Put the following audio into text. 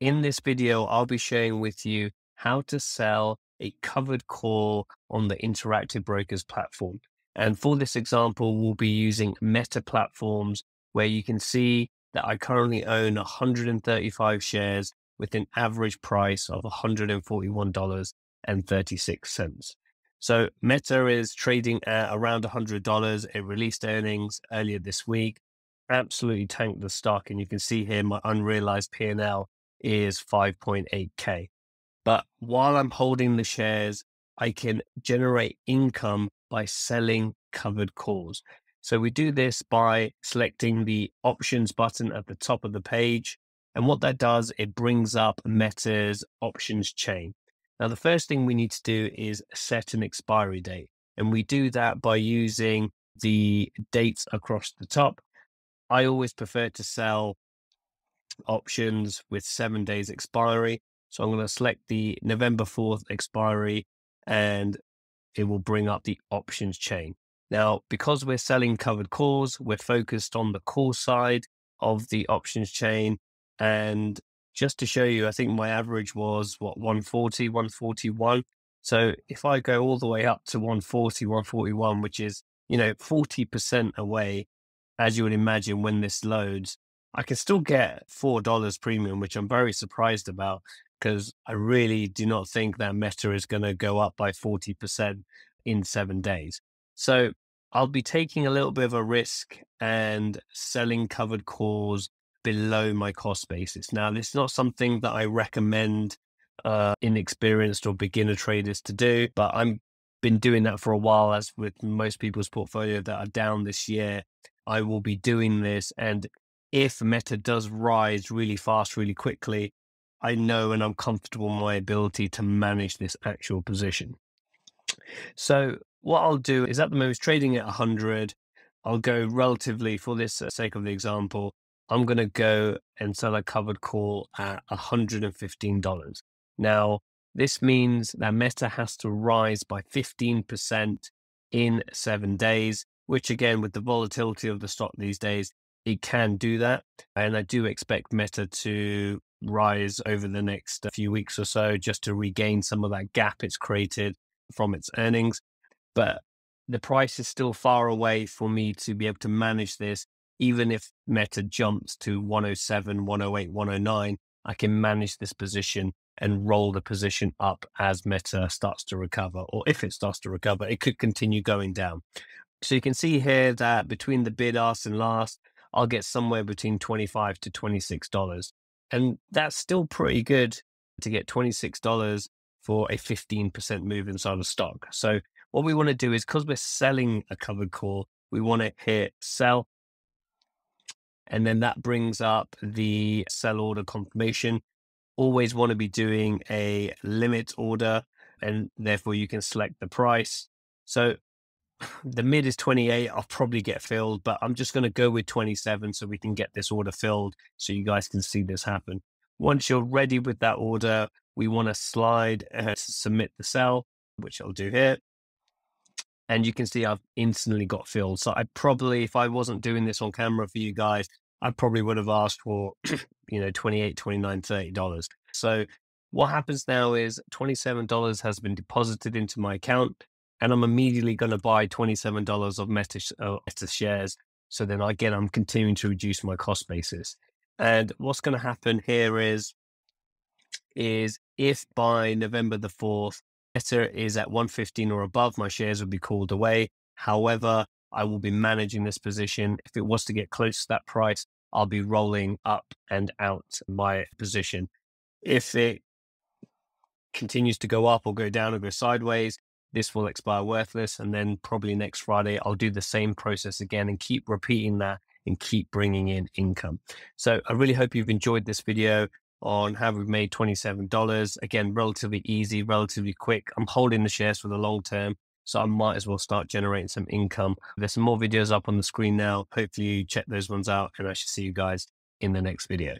In this video, I'll be sharing with you how to sell a covered call on the Interactive Brokers platform. And for this example, we'll be using Meta platforms where you can see that I currently own 135 shares with an average price of $141.36. So Meta is trading at around $100. It released earnings earlier this week, absolutely tanked the stock. And you can see here my unrealized P&L is 5.8K. But while I'm holding the shares, I can generate income by selling covered calls. So we do this by selecting the options button at the top of the page. And what that does, it brings up Meta's options chain. Now, the first thing we need to do is set an expiry date. And we do that by using the dates across the top. I always prefer to sell options with seven days expiry. So I'm going to select the November 4th expiry and it will bring up the options chain. Now, because we're selling covered calls, we're focused on the call side of the options chain. And just to show you, I think my average was what 140, 141. So if I go all the way up to 140, 141, which is, you know, 40% away, as you would imagine when this loads, I can still get $4 premium, which I'm very surprised about because I really do not think that Meta is going to go up by 40% in seven days. So I'll be taking a little bit of a risk and selling covered calls below my cost basis. Now, this is not something that I recommend uh, inexperienced or beginner traders to do, but I've been doing that for a while as with most people's portfolio that are down this year. I will be doing this. And if Meta does rise really fast, really quickly, I know and I'm comfortable in my ability to manage this actual position. So what I'll do is at the moment trading at 100. I'll go relatively for this sake of the example. I'm going to go and sell a covered call at $115. Now, this means that Meta has to rise by 15% in seven days, which again, with the volatility of the stock these days, it can do that. And I do expect Meta to rise over the next uh, few weeks or so just to regain some of that gap it's created from its earnings. But the price is still far away for me to be able to manage this. Even if Meta jumps to 107, 108, 109, I can manage this position and roll the position up as Meta starts to recover. Or if it starts to recover, it could continue going down. So you can see here that between the bid, ask, and last, I'll get somewhere between 25 to $26. And that's still pretty good to get $26 for a 15% move inside of stock. So what we want to do is because we're selling a covered call, we want to hit sell. And then that brings up the sell order confirmation. Always want to be doing a limit order and therefore you can select the price. So the mid is 28. I'll probably get filled, but I'm just going to go with 27 so we can get this order filled so you guys can see this happen. Once you're ready with that order, we want to slide to submit the sell, which I'll do here. And you can see I've instantly got filled. So I probably, if I wasn't doing this on camera for you guys, I probably would have asked for, you know, 28, 29, 30 dollars. So what happens now is $27 has been deposited into my account and I'm immediately going to buy $27 of Meta, uh, Meta shares. So then again, I'm continuing to reduce my cost basis. And what's going to happen here is, is if by November the 4th, Meta is at 115 or above, my shares will be called away. However, I will be managing this position. If it was to get close to that price, I'll be rolling up and out my position. If it continues to go up or go down or go sideways, this will expire worthless. And then probably next Friday, I'll do the same process again and keep repeating that and keep bringing in income. So I really hope you've enjoyed this video on how we've made $27. Again, relatively easy, relatively quick. I'm holding the shares for the long term. So I might as well start generating some income. There's some more videos up on the screen now. Hopefully you check those ones out and I should see you guys in the next video.